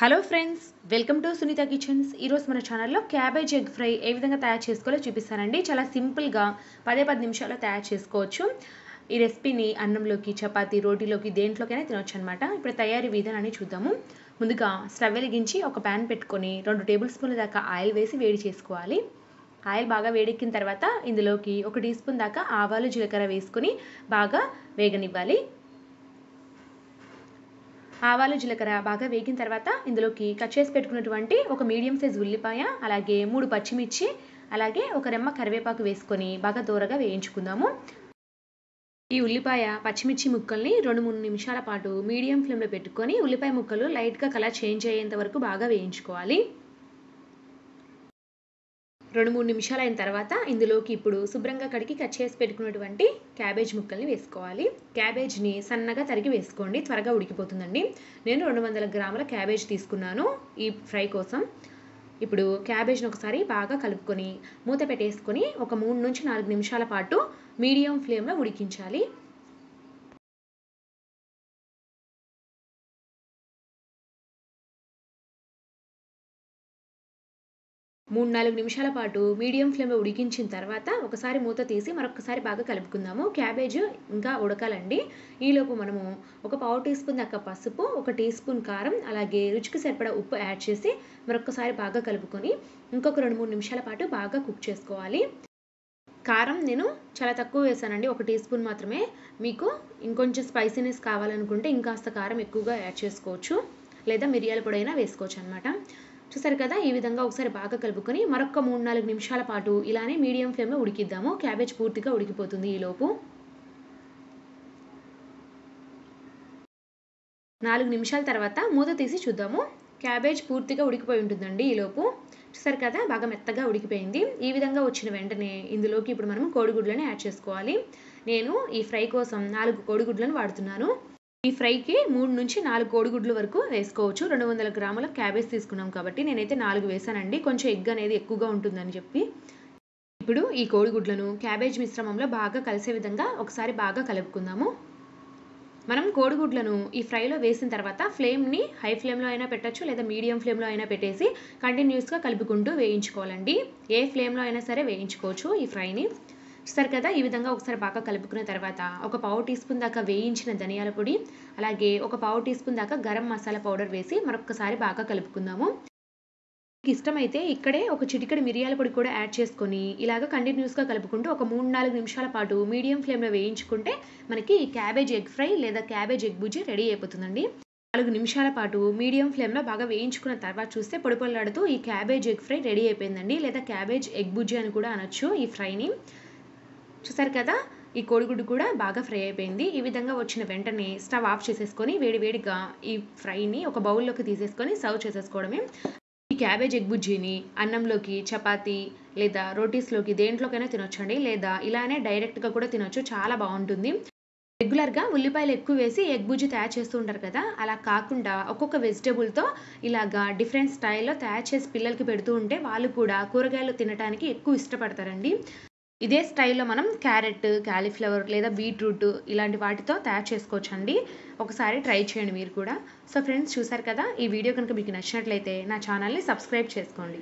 Hello friends welcome to Sunitha kitchens ఈరోజు మన ఛానల్లో క్యాబేజ్ ఎగ్ ఫ్రై ఏ విధంగా తయారు చేసుకోవాలో చూపిస్తానండి. చాలా సింపుల్గా పదే పది నిమిషాల్లో తయారు చేసుకోవచ్చు. ఈ రెసిపీని అన్నంలోకి చపాతీ రోటీలోకి దేంట్లోకైనా తినొచ్చు అనమాట ఇప్పుడు తయారీ విధానాన్ని చూద్దాము. ముందుగా స్టవ్ వెలిగించి ఒక ప్యాన్ పెట్టుకొని రెండు టేబుల్ స్పూన్ల దాకా ఆయిల్ వేసి వేడి చేసుకోవాలి. ఆయిల్ బాగా వేడెక్కిన తర్వాత ఇందులోకి ఒక టీ స్పూన్ దాకా ఆవాలు జీలకర్ర వేసుకొని బాగా వేగనివ్వాలి. ఆవాలు జీలకర్ర బాగా వేగిన తర్వాత ఇందులోకి కట్ చేసి పెట్టుకున్నటువంటి ఒక మీడియం సైజ్ ఉల్లిపాయ అలాగే మూడు పచ్చిమిర్చి అలాగే ఒక రెమ్మ కరివేపాకు వేసుకొని బాగా దూరగా వేయించుకుందాము. ఈ ఉల్లిపాయ పచ్చిమిర్చి ముక్కల్ని రెండు మూడు నిమిషాల పాటు మీడియం ఫ్లేమ్లో పెట్టుకొని ఉల్లిపాయ ముక్కలు లైట్గా కలర్ చేంజ్ అయ్యేంత వరకు బాగా వేయించుకోవాలి. రెండు మూడు నిమిషాలు అయిన తర్వాత ఇందులోకి ఇప్పుడు శుభ్రంగా కడిగి కట్ చేసి పెట్టుకున్నటువంటి క్యాబేజ్ ముక్కల్ని వేసుకోవాలి. క్యాబేజ్ని సన్నగా తరిగి వేసుకోండి. త్వరగా ఉడికిపోతుందండి. నేను రెండు వందల గ్రాముల క్యాబేజ్ తీసుకున్నాను ఈ ఫ్రై కోసం. ఇప్పుడు క్యాబేజ్ని ఒకసారి బాగా కలుపుకొని మూత పెట్టేసుకొని ఒక మూడు నుంచి నాలుగు నిమిషాల పాటు మీడియం ఫ్లేమ్లో ఉడికించాలి. మూడు నాలుగు నిమిషాల పాటు మీడియం ఫ్లేమ్లో ఉడికించిన తర్వాత ఒకసారి మూత తీసి మరొకసారి బాగా కలుపుకుందాము. క్యాబేజ్ ఇంకా ఉడకాలండి. ఈలోపు మనము ఒక పావు టీ స్పూన్ దాకా పసుపు ఒక టీ స్పూన్ కారం అలాగే రుచికి సరిపడా ఉప్పు యాడ్ చేసి మరొకసారి బాగా కలుపుకొని ఇంకొక రెండు మూడు నిమిషాల పాటు బాగా కుక్ చేసుకోవాలి. కారం నేను చాలా తక్కువ వేసానండి. ఒక టీ స్పూన్ మాత్రమే. మీకు ఇంకొంచెం స్పైసీనెస్ కావాలనుకుంటే ఇంకాస్త కారం ఎక్కువగా యాడ్ చేసుకోవచ్చు. లేదా మిరియాల పొడి అయినా వేసుకోవచ్చు అనమాట చూసారు కదా? ఈ విధంగా ఒకసారి బాగా కలుపుకొని మరొక మూడు నాలుగు నిమిషాల పాటు ఇలానే మీడియం ఫ్లేమ్లో ఉడికిద్దాము. క్యాబేజ్ పూర్తిగా ఉడికిపోతుంది ఈలోపు నాలుగు నిమిషాల తర్వాత మూత తీసి చూద్దాము. క్యాబేజ్ పూర్తిగా ఉడికిపోయి ఉంటుందండి ఈలోపు చూసారు కదా? బాగా మెత్తగా ఉడికిపోయింది. ఈ విధంగా వచ్చిన వెంటనే ఇందులోకి ఇప్పుడు మనం కోడిగుడ్లను యాడ్ చేసుకోవాలి. నేను ఈ ఫ్రై కోసం నాలుగు కోడిగుడ్లను వాడుతున్నాను. ఈ ఫ్రైకి మూడు నుంచి నాలుగు కోడిగుడ్లు వరకు వేసుకోవచ్చు. రెండు వందల గ్రాముల క్యాబేజ్ తీసుకున్నాం కాబట్టి నేనైతే నాలుగు వేసానండి. కొంచెం ఎగ్ అనేది ఎక్కువగా ఉంటుందని చెప్పి. ఇప్పుడు ఈ కోడిగుడ్లను క్యాబేజ్ మిశ్రమంలో బాగా కలిసే విధంగా ఒకసారి బాగా కలుపుకుందాము. మనం కోడిగుడ్లను ఈ ఫ్రైలో వేసిన తర్వాత ఫ్లేమ్ని హై ఫ్లేమ్లో అయినా పెట్టచ్చు లేదా మీడియం ఫ్లేమ్లో అయినా పెట్టేసి కంటిన్యూస్గా కలుపుకుంటూ వేయించుకోవాలండి. ఏ ఫ్లేమ్లో అయినా సరే వేయించుకోవచ్చు ఈ ఫ్రైని. చూస్తారు కదా ఈ విధంగా ఒకసారి బాగా కలుపుకున్న తర్వాత ఒక పావు టీ స్పూన్ దాకా వేయించిన ధనియాల పొడి అలాగే ఒక పావు టీ స్పూన్ దాకా గరం మసాలా పౌడర్ వేసి మరొకసారి బాగా కలుపుకుందాము. మీకు ఇష్టమైతే ఇక్కడే ఒక చిటికడి మిరియాల పొడి కూడా యాడ్ చేసుకొని ఇలాగ కంటిన్యూస్గా కలుపుకుంటూ ఒక మూడు నాలుగు నిమిషాల పాటు మీడియం ఫ్లేమ్లో వేయించుకుంటే మనకి క్యాబేజ్ ఎగ్ ఫ్రై లేదా క్యాబేజ్ ఎగ్ బుజ్జి రెడీ అయిపోతుందండి. నాలుగు నిమిషాల పాటు మీడియం ఫ్లేమ్లో బాగా వేయించుకున్న తర్వాత చూస్తే పొడి పొల్లాడుతూ ఈ క్యాబేజ్ ఎగ్ ఫ్రై రెడీ అయిపోయిందండి. లేదా క్యాబేజ్ ఎగ్ బుజ్జి అని కూడా అనొచ్చు ఈ ఫ్రైని. చూసారు కదా? ఈ కోడిగుడ్డు కూడా బాగా ఫ్రై అయిపోయింది. ఈ విధంగా వచ్చిన వెంటనే స్టవ్ ఆఫ్ చేసేసుకొని వేడివేడిగా ఈ ఫ్రైని ఒక బౌల్లోకి తీసేసుకొని సర్వ్ చేసేసుకోవడమే. ఈ క్యాబేజ్ ఎగ్ బుజ్జీని అన్నంలోకి చపాతి లేదా రోటీస్లోకి దేంట్లోకైనా తినొచ్చండి. లేదా ఇలానే డైరెక్ట్గా కూడా తినొచ్చు. చాలా బాగుంటుంది. రెగ్యులర్గా ఉల్లిపాయలు ఎక్కువ వేసి ఎగ్ బుజ్జి తయారు చేస్తూ ఉంటారు కదా? అలా కాకుండా ఒక్కొక్క వెజిటేబుల్తో ఇలాగా డిఫరెంట్ స్టైల్లో తయారు చేసి పిల్లలకి పెడుతూ ఉంటే వాళ్ళు కూడా కూరగాయలు తినడానికి ఎక్కువ ఇష్టపడతారండి. ఇదే స్టైల్లో మనం క్యారెట్ క్యాలీఫ్లవర్ లేదా బీట్రూట్ ఇలాంటి వాటితో తయారు చేసుకోవచ్చు అండి ఒకసారి ట్రై చేయండి మీరు కూడా. సో ఫ్రెండ్స్ చూసారు కదా? ఈ వీడియో కనుక మీకు నచ్చినట్లయితే నా ఛానల్ని సబ్స్క్రైబ్ చేసుకోండి.